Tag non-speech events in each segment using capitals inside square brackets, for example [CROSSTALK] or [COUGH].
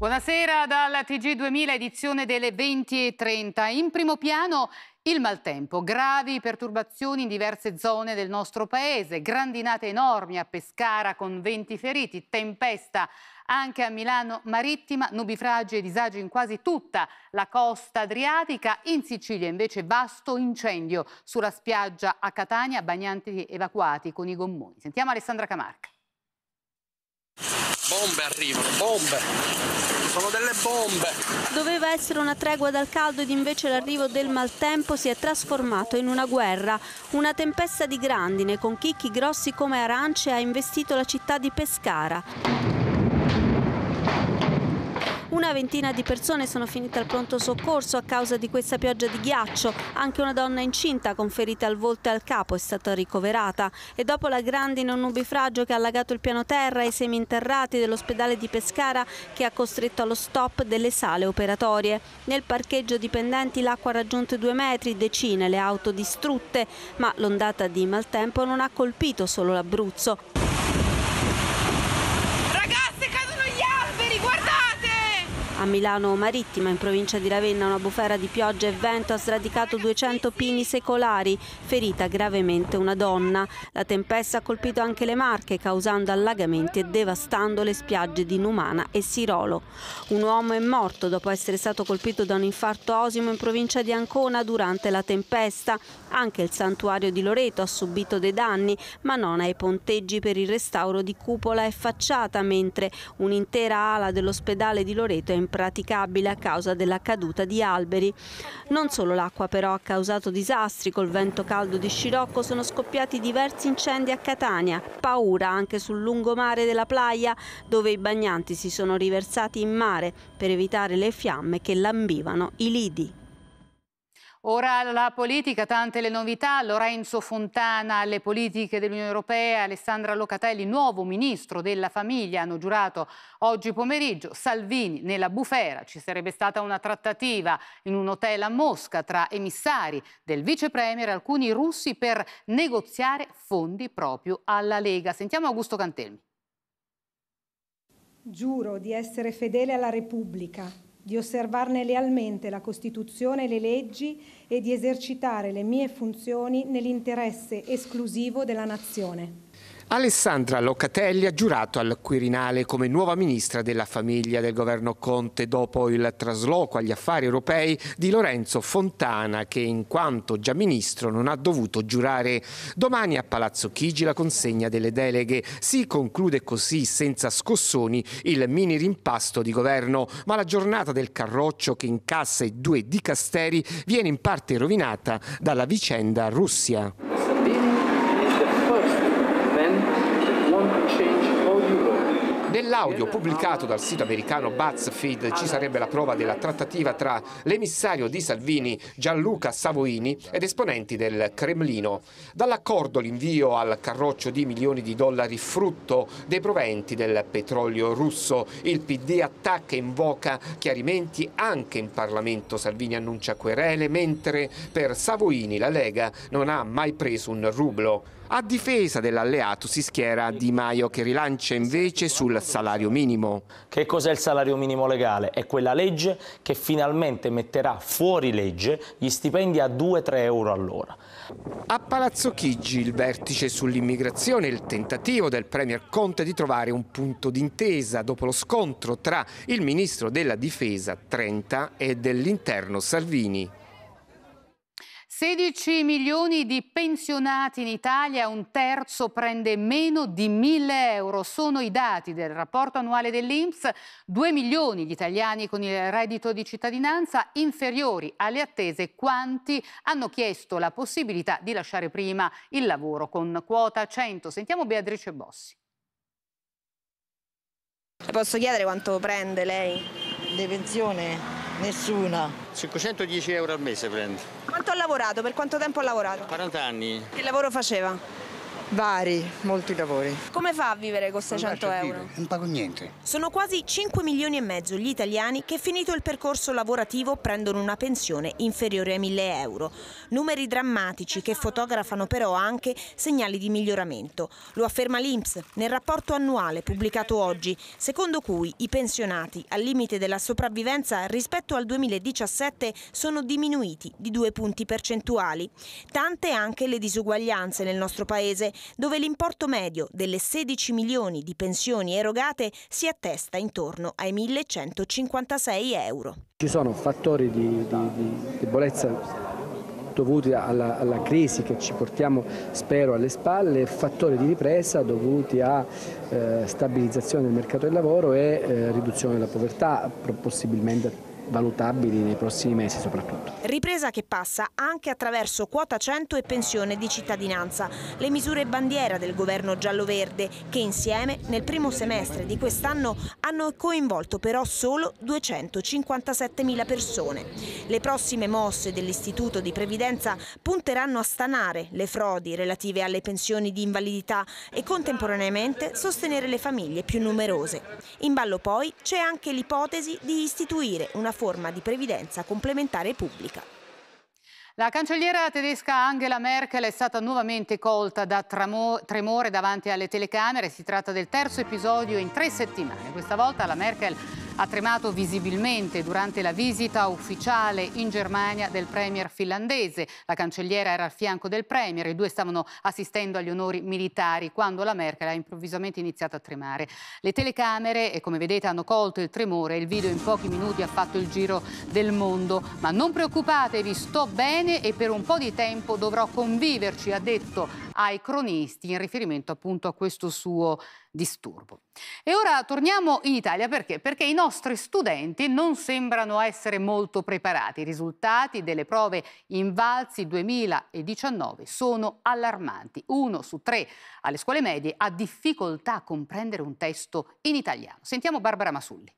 Buonasera dalla TG 2000 edizione delle 20.30. In primo piano il maltempo, gravi perturbazioni in diverse zone del nostro paese, grandinate enormi a Pescara con 20 feriti, tempesta anche a Milano Marittima, nubifragi e disagi in quasi tutta la costa adriatica, in Sicilia invece vasto incendio sulla spiaggia a Catania, bagnanti evacuati con i gommoni. Sentiamo Alessandra Camarca. Bombe arrivano, bombe. Sono delle bombe. Doveva essere una tregua dal caldo ed invece l'arrivo del maltempo si è trasformato in una guerra. Una tempesta di grandine con chicchi grossi come arance ha investito la città di Pescara. Una ventina di persone sono finite al pronto soccorso a causa di questa pioggia di ghiaccio. Anche una donna incinta con ferite al volto e al capo è stata ricoverata. E dopo la grandine un nubifragio che ha allagato il piano terra e i seminterrati dell'ospedale di Pescara che ha costretto allo stop delle sale operatorie. Nel parcheggio dipendenti l'acqua ha raggiunto i due metri, decine le auto distrutte, ma l'ondata di maltempo non ha colpito solo l'Abruzzo. A Milano Marittima, in provincia di Ravenna, una bufera di pioggia e vento ha sradicato 200 pini secolari, ferita gravemente una donna. La tempesta ha colpito anche le Marche, causando allagamenti e devastando le spiagge di Numana e Sirolo. Un uomo è morto dopo essere stato colpito da un infarto osimo in provincia di Ancona durante la tempesta. Anche il santuario di Loreto ha subito dei danni, ma non ai ponteggi per il restauro di cupola e facciata, mentre un'intera ala dell'ospedale di Loreto è in impraticabile a causa della caduta di alberi. Non solo l'acqua però ha causato disastri, col vento caldo di Scirocco sono scoppiati diversi incendi a Catania, paura anche sul lungomare della Playa dove i bagnanti si sono riversati in mare per evitare le fiamme che lambivano i lidi. Ora la politica, tante le novità, Lorenzo Fontana alle politiche dell'Unione Europea, Alessandra Locatelli, nuovo ministro della famiglia, hanno giurato oggi pomeriggio, Salvini nella bufera, ci sarebbe stata una trattativa in un hotel a Mosca tra emissari del vice premier e alcuni russi per negoziare fondi proprio alla Lega. Sentiamo Augusto Cantelmi. Giuro di essere fedele alla Repubblica di osservarne lealmente la Costituzione e le leggi e di esercitare le mie funzioni nell'interesse esclusivo della Nazione. Alessandra Locatelli ha giurato al Quirinale come nuova ministra della famiglia del governo Conte dopo il trasloco agli affari europei di Lorenzo Fontana che in quanto già ministro non ha dovuto giurare. Domani a Palazzo Chigi la consegna delle deleghe. Si conclude così senza scossoni il mini rimpasto di governo, ma la giornata del Carroccio che incassa i due dicasteri viene in parte rovinata dalla vicenda Russia. Nell'audio pubblicato dal sito americano BuzzFeed ci sarebbe la prova della trattativa tra l'emissario di Salvini Gianluca Savoini ed esponenti del Cremlino. Dall'accordo l'invio al carroccio di milioni di dollari frutto dei proventi del petrolio russo. Il PD attacca e invoca chiarimenti anche in Parlamento. Salvini annuncia querele, mentre per Savoini la Lega non ha mai preso un rublo. A difesa dell'alleato si schiera Di Maio che rilancia invece sul salario minimo. Che cos'è il salario minimo legale? È quella legge che finalmente metterà fuori legge gli stipendi a 2-3 euro all'ora. A Palazzo Chigi il vertice sull'immigrazione e il tentativo del Premier Conte di trovare un punto d'intesa dopo lo scontro tra il ministro della difesa Trenta e dell'interno Salvini. 16 milioni di pensionati in Italia, un terzo prende meno di 1000 euro. Sono i dati del rapporto annuale dell'Inps. 2 milioni gli italiani con il reddito di cittadinanza inferiori alle attese. Quanti hanno chiesto la possibilità di lasciare prima il lavoro con quota 100? Sentiamo Beatrice Bossi. Posso chiedere quanto prende lei? Di pensione? Nessuna. 510 euro al mese prendo. Quanto ha lavorato? Per quanto tempo ha lavorato? 40 anni. Che lavoro faceva? Vari, molti lavori. Come fa a vivere con 600 euro? Non pago niente. Sono quasi 5 milioni e mezzo gli italiani che finito il percorso lavorativo prendono una pensione inferiore ai 1000 euro. Numeri drammatici che fotografano però anche segnali di miglioramento. Lo afferma l'Inps nel rapporto annuale pubblicato oggi, secondo cui i pensionati al limite della sopravvivenza rispetto al 2017 sono diminuiti di due punti percentuali. Tante anche le disuguaglianze nel nostro paese dove l'importo medio delle 16 milioni di pensioni erogate si attesta intorno ai 1156 euro. Ci sono fattori di, di, di debolezza dovuti alla, alla, crisi che ci portiamo spero alle spalle, fattori di ripresa dovuti a eh, stabilizzazione del mercato del lavoro e eh, riduzione della povertà, possibilmente valutabili nei prossimi mesi soprattutto. Ripresa che passa anche attraverso quota 100 e pensione di cittadinanza, le misure bandiera del governo giallo-verde che insieme nel primo semestre di quest'anno hanno coinvolto però solo 257.000 persone. Le prossime mosse dell'Istituto di Previdenza punteranno a stanare le frodi relative alle pensioni di invalidità e contemporaneamente sostenere le famiglie più numerose. In ballo poi c'è anche l'ipotesi di istituire una forma di previdenza complementare pubblica. La cancelliera tedesca Angela Merkel è stata nuovamente colta da tremore davanti alle telecamere. Si tratta del terzo episodio in tre settimane. Questa volta la Merkel ha tremato visibilmente durante la visita ufficiale in Germania del premier finlandese. La cancelliera era al fianco del premier, i due stavano assistendo agli onori militari quando la Merkel ha improvvisamente iniziato a tremare. Le telecamere, come vedete, hanno colto il tremore. Il video in pochi minuti ha fatto il giro del mondo. Ma non preoccupatevi, sto bene e per un po' di tempo dovrò conviverci, ha detto ai cronisti in riferimento appunto a questo suo disturbo. E ora torniamo in Italia perché? Perché i nostri studenti non sembrano essere molto preparati. I risultati delle prove Invalsi 2019 sono allarmanti. Uno su tre alle scuole medie ha difficoltà a comprendere un testo in italiano. Sentiamo Barbara Masulli.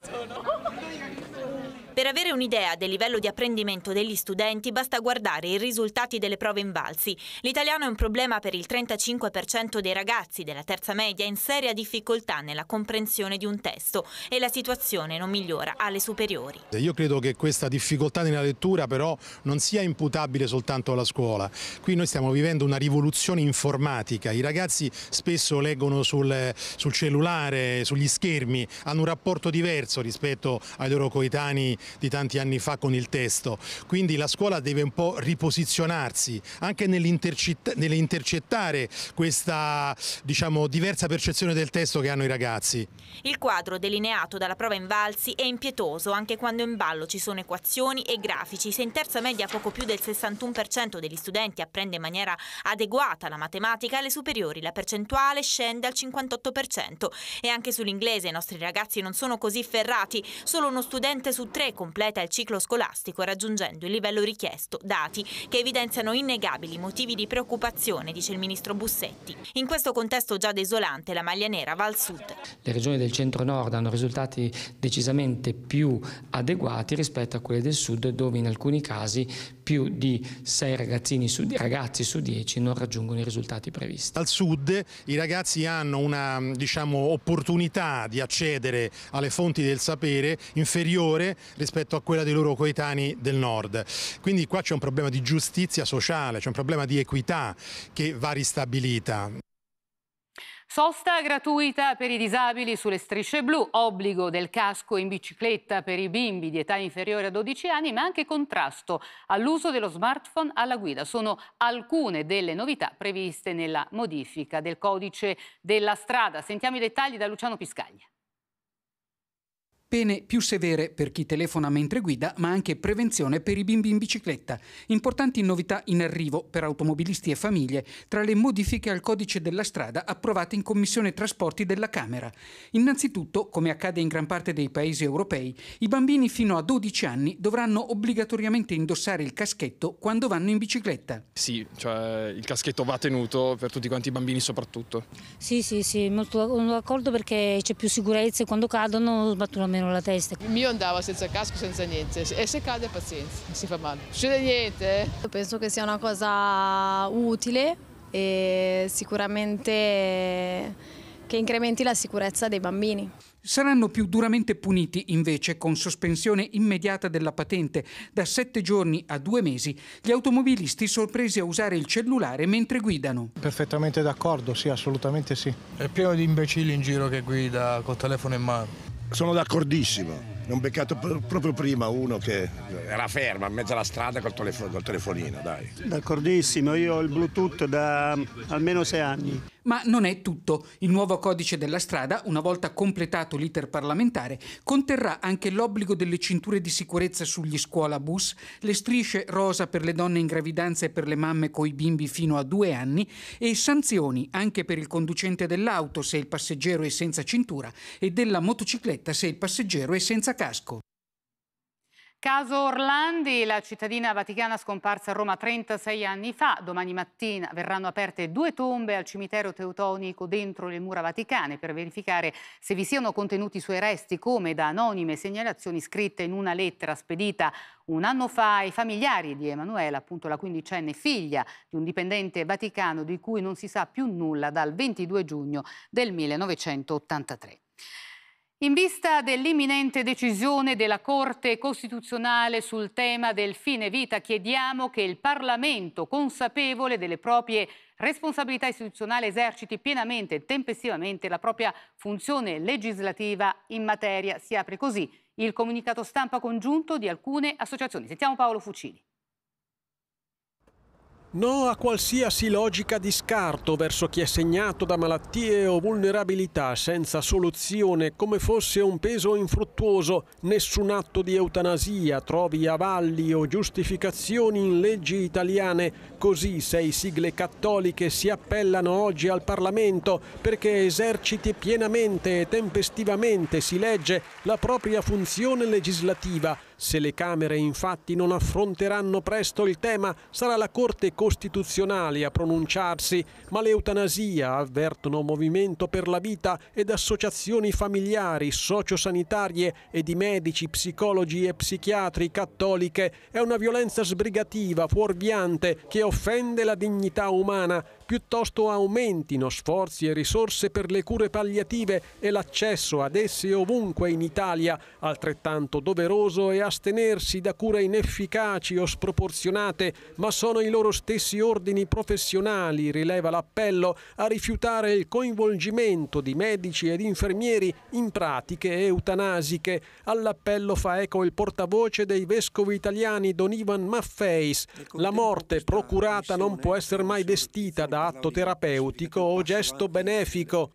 [LAUGHS] Per avere un'idea del livello di apprendimento degli studenti basta guardare i risultati delle prove invalsi. L'italiano è un problema per il 35% dei ragazzi della terza media in seria difficoltà nella comprensione di un testo e la situazione non migliora alle superiori. Io credo che questa difficoltà nella lettura però non sia imputabile soltanto alla scuola. Qui noi stiamo vivendo una rivoluzione informatica. I ragazzi spesso leggono sul, sul cellulare, sugli schermi, hanno un rapporto diverso rispetto ai loro coetanei di tanti anni fa con il testo. Quindi la scuola deve un po' riposizionarsi anche nell'intercettare questa diciamo, diversa percezione del testo che hanno i ragazzi. Il quadro delineato dalla prova Invalsi è impietoso anche quando in ballo ci sono equazioni e grafici. Se in terza media poco più del 61% degli studenti apprende in maniera adeguata la matematica, alle superiori la percentuale scende al 58% e anche sull'inglese i nostri ragazzi non sono così ferrati, solo uno studente su tre completa il ciclo scolastico raggiungendo il livello richiesto, dati che evidenziano innegabili motivi di preoccupazione, dice il ministro Bussetti. In questo contesto già desolante la maglia nera va al sud. Le regioni del centro-nord hanno risultati decisamente più adeguati rispetto a quelle del sud dove in alcuni casi più di 6 ragazzini su, ragazzi su 10 non raggiungono i risultati previsti. Al sud i ragazzi hanno una diciamo, opportunità di accedere alle fonti del sapere inferiore rispetto a quella dei loro coetanei del nord. Quindi qua c'è un problema di giustizia sociale, c'è un problema di equità che va ristabilita. Sosta gratuita per i disabili sulle strisce blu, obbligo del casco in bicicletta per i bimbi di età inferiore a 12 anni, ma anche contrasto all'uso dello smartphone alla guida. Sono alcune delle novità previste nella modifica del codice della strada. Sentiamo i dettagli da Luciano Piscaglia. Pene più severe per chi telefona mentre guida, ma anche prevenzione per i bimbi in bicicletta. Importanti novità in arrivo per automobilisti e famiglie tra le modifiche al codice della strada approvate in Commissione Trasporti della Camera. Innanzitutto, come accade in gran parte dei paesi europei, i bambini fino a 12 anni dovranno obbligatoriamente indossare il caschetto quando vanno in bicicletta. Sì, cioè il caschetto va tenuto per tutti quanti i bambini soprattutto. Sì, sì, sì, molto d'accordo perché c'è più sicurezza e quando cadono sbattono meno la testa. Il mio andava senza casco, senza niente e se cade pazienza, si fa male. Non succede niente. Eh. Penso che sia una cosa utile e sicuramente che incrementi la sicurezza dei bambini. Saranno più duramente puniti invece con sospensione immediata della patente da sette giorni a due mesi gli automobilisti sorpresi a usare il cellulare mentre guidano. Perfettamente d'accordo, sì, assolutamente sì. È pieno di imbecilli in giro che guida col telefono in mano. Sono d'accordissimo. Ne ho beccato proprio prima uno che era fermo in mezzo alla strada col, telefo- col telefonino, dai. D'accordissimo, io ho il Bluetooth da almeno sei anni. Ma non è tutto. Il nuovo codice della strada, una volta completato l'iter parlamentare, conterrà anche l'obbligo delle cinture di sicurezza sugli scuolabus, le strisce rosa per le donne in gravidanza e per le mamme coi bimbi fino a due anni e sanzioni anche per il conducente dell'auto se il passeggero è senza cintura e della motocicletta se il passeggero è senza casco. Caso Orlandi, la cittadina vaticana scomparsa a Roma 36 anni fa. Domani mattina verranno aperte due tombe al cimitero teutonico dentro le mura vaticane per verificare se vi siano contenuti suoi resti, come da anonime segnalazioni scritte in una lettera spedita un anno fa ai familiari di Emanuela, appunto la quindicenne figlia di un dipendente vaticano di cui non si sa più nulla dal 22 giugno del 1983. In vista dell'imminente decisione della Corte Costituzionale sul tema del fine vita, chiediamo che il Parlamento, consapevole delle proprie responsabilità istituzionali, eserciti pienamente e tempestivamente la propria funzione legislativa in materia. Si apre così il comunicato stampa congiunto di alcune associazioni. Sentiamo Paolo Fucini. No a qualsiasi logica di scarto verso chi è segnato da malattie o vulnerabilità senza soluzione come fosse un peso infruttuoso. Nessun atto di eutanasia trovi avalli o giustificazioni in leggi italiane. Così sei sigle cattoliche si appellano oggi al Parlamento perché eserciti pienamente e tempestivamente, si legge, la propria funzione legislativa. Se le Camere infatti non affronteranno presto il tema, sarà la Corte Costituzionale a pronunciarsi, ma l'eutanasia, avvertono Movimento per la Vita ed associazioni familiari, sociosanitarie e di medici, psicologi e psichiatri cattoliche, è una violenza sbrigativa, fuorviante, che offende la dignità umana. Piuttosto aumentino sforzi e risorse per le cure palliative e l'accesso ad esse ovunque in Italia, altrettanto doveroso è astenersi da cure inefficaci o sproporzionate, ma sono i loro stessi ordini professionali, rileva l'appello, a rifiutare il coinvolgimento di medici ed infermieri in pratiche eutanasiche. All'appello fa eco il portavoce dei vescovi italiani Don Ivan Maffeis. La morte procurata non può essere mai vestita da atto terapeutico o gesto benefico.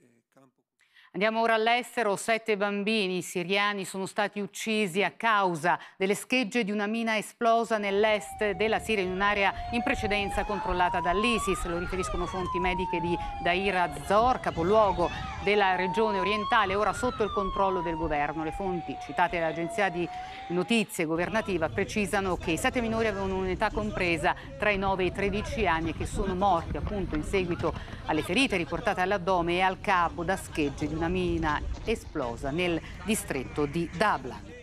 Andiamo ora all'estero. Sette bambini siriani sono stati uccisi a causa delle schegge di una mina esplosa nell'est della Siria in un'area in precedenza controllata dall'ISIS. Lo riferiscono fonti mediche di Dair az-Zor, capoluogo della regione orientale, ora sotto il controllo del governo. Le fonti citate dall'agenzia di notizie governativa precisano che i sette minori avevano un'età compresa tra i 9 e i 13 anni e che sono morti appunto in seguito alle ferite riportate all'addome e al capo da schegge di una mina esplosa nel distretto di Dabla.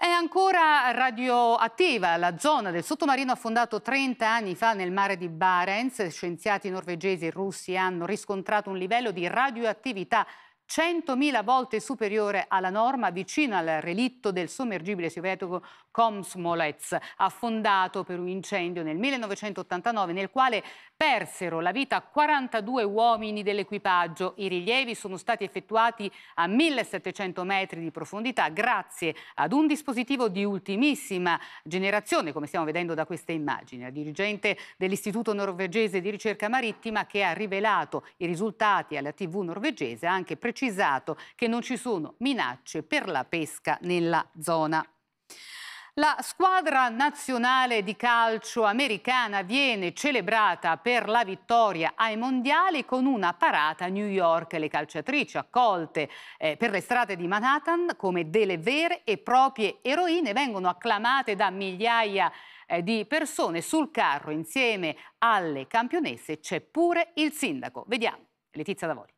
È ancora radioattiva la zona del sottomarino affondato 30 anni fa nel mare di Barents. Scienziati norvegesi e russi hanno riscontrato un livello di radioattività 100.000 volte superiore alla norma vicino al relitto del sommergibile sovietico Komsomolets, affondato per un incendio nel 1989 nel quale persero la vita 42 uomini dell'equipaggio. I rilievi sono stati effettuati a 1700 metri di profondità grazie ad un dispositivo di ultimissima generazione, come stiamo vedendo da queste immagini. La dirigente dell'Istituto norvegese di ricerca marittima che ha rivelato i risultati alla TV norvegese anche precisato che non ci sono minacce per la pesca nella zona. La squadra nazionale di calcio americana viene celebrata per la vittoria ai mondiali con una parata a New York. Le calciatrici accolte eh, per le strade di Manhattan come delle vere e proprie eroine vengono acclamate da migliaia eh, di persone sul carro insieme alle campionesse. C'è pure il sindaco. Vediamo. Letizia Davoli.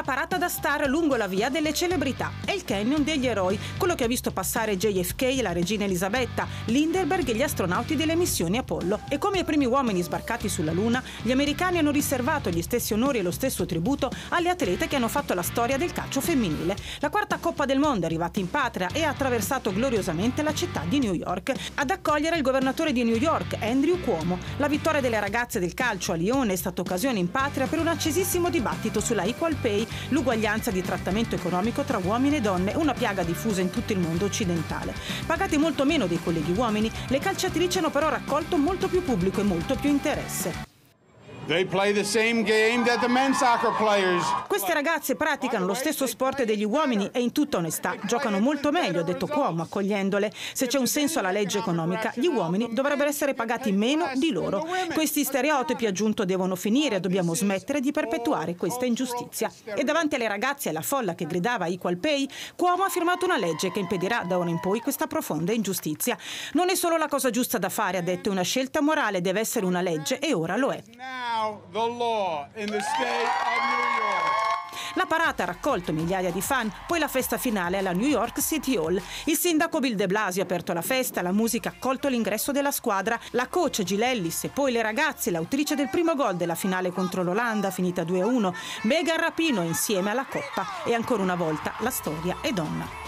Una parata da star lungo la via delle celebrità. È il canyon degli eroi, quello che ha visto passare JFK, la regina Elisabetta, Lindenberg e gli astronauti delle missioni Apollo. E come i primi uomini sbarcati sulla Luna, gli americani hanno riservato gli stessi onori e lo stesso tributo alle atlete che hanno fatto la storia del calcio femminile. La quarta Coppa del Mondo è arrivata in patria e ha attraversato gloriosamente la città di New York. Ad accogliere il governatore di New York, Andrew Cuomo. La vittoria delle ragazze del calcio a Lione è stata occasione in patria per un accesissimo dibattito sulla equal pay, l'uguaglianza di trattamento economico tra uomini e donne, una piaga diffusa in tutto il mondo occidentale. Pagate molto meno dei colleghi uomini, le calciatrici hanno però raccolto molto più pubblico e molto più interesse. Queste ragazze praticano lo stesso sport degli uomini e in tutta onestà giocano molto meglio, ha detto Cuomo, accogliendole. Se c'è un senso alla legge economica, gli uomini dovrebbero essere pagati meno di loro. Questi stereotipi, aggiunto, devono finire, dobbiamo smettere di perpetuare questa ingiustizia. E davanti alle ragazze e alla folla che gridava equal pay, Cuomo ha firmato una legge che impedirà da ora in poi questa profonda ingiustizia. Non è solo la cosa giusta da fare, ha detto, una scelta morale deve essere una legge e ora lo è. La parata ha raccolto migliaia di fan, poi la festa finale alla New York City Hall. Il sindaco Bill de Blasio ha aperto la festa, la musica ha accolto l'ingresso della squadra, la coach Gilellis e poi le ragazze, l'autrice del primo gol della finale contro l'Olanda, finita 2-1, Megan Rapino insieme alla Coppa. E ancora una volta la storia è donna.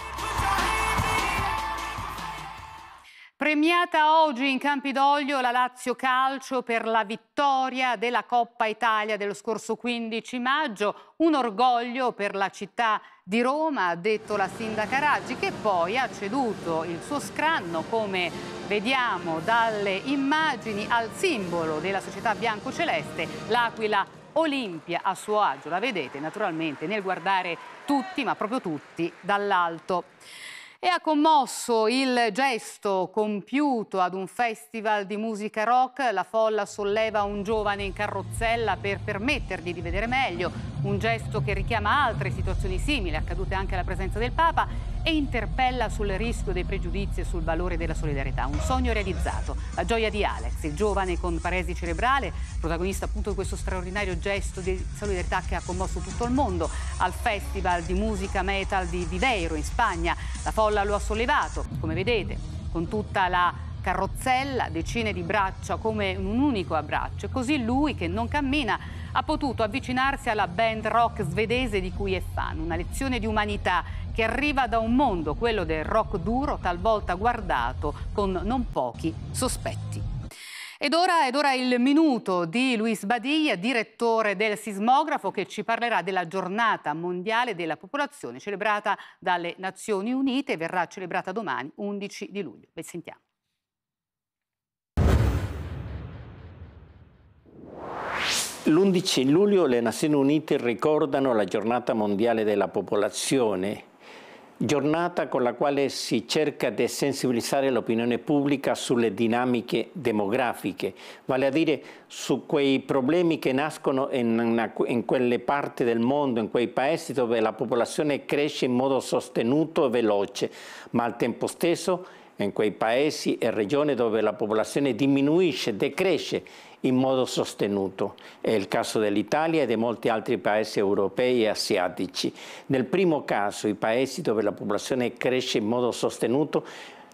Premiata oggi in Campidoglio la Lazio Calcio per la vittoria della Coppa Italia dello scorso 15 maggio, un orgoglio per la città di Roma, ha detto la sindaca Raggi, che poi ha ceduto il suo scranno, come vediamo dalle immagini, al simbolo della società biancoceleste, l'Aquila Olimpia a suo agio. La vedete naturalmente nel guardare tutti, ma proprio tutti, dall'alto. E ha commosso il gesto compiuto ad un festival di musica rock. La folla solleva un giovane in carrozzella per permettergli di vedere meglio, un gesto che richiama altre situazioni simili, accadute anche alla presenza del Papa, e interpella sul rischio dei pregiudizi e sul valore della solidarietà. Un sogno realizzato, la gioia di Alex, il giovane con paresi cerebrale, protagonista appunto di questo straordinario gesto di solidarietà che ha commosso tutto il mondo al Festival di musica metal di Viveiro in Spagna. La folla lo ha sollevato, come vedete, con tutta la carrozzella, decine di braccia come un unico abbraccio. Così lui, che non cammina, ha potuto avvicinarsi alla band rock svedese di cui è fan, una lezione di umanità che arriva da un mondo, quello del rock duro, talvolta guardato con non pochi sospetti. Ed ora, ed ora, il minuto di Luis Badiglia, direttore del sismografo, che ci parlerà della giornata mondiale della popolazione celebrata dalle Nazioni Unite, verrà celebrata domani, 11 di luglio. Beh, sentiamo. L'11 luglio le Nazioni Unite ricordano la giornata mondiale della popolazione giornata con la quale si cerca di sensibilizzare l'opinione pubblica sulle dinamiche demografiche, vale a dire su quei problemi che nascono in, una, in, quelle parti del mondo, in quei paesi dove la popolazione cresce in modo sostenuto e veloce, ma al tempo stesso in quei paesi e regioni dove la popolazione diminuisce, decresce in modo sostenuto. È il caso dell'Italia e di molti altri paesi europei e asiatici. Nel primo caso, i paesi dove la popolazione cresce in modo sostenuto,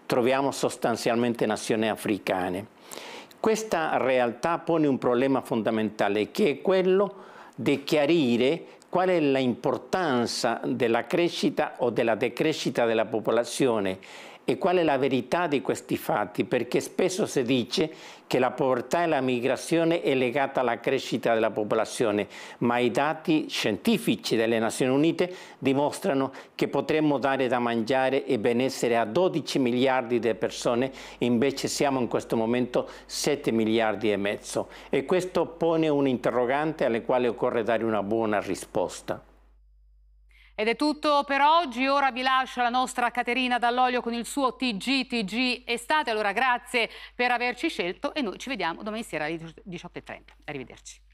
troviamo sostanzialmente nazioni africane. Questa realtà pone un problema fondamentale che è quello di chiarire qual è l'importanza della crescita o della decrescita della popolazione e qual è la verità di questi fatti, perché spesso si dice che la povertà e la migrazione è legata alla crescita della popolazione, ma i dati scientifici delle Nazioni Unite dimostrano che potremmo dare da mangiare e benessere a 12 miliardi di persone, invece siamo in questo momento 7 miliardi e mezzo. E questo pone un interrogante alle quali occorre dare una buona risposta. Ed è tutto per oggi, ora vi lascia la nostra Caterina Dall'Olio con il suo TG TG Estate, allora grazie per averci scelto e noi ci vediamo domani sera alle 18.30. Arrivederci.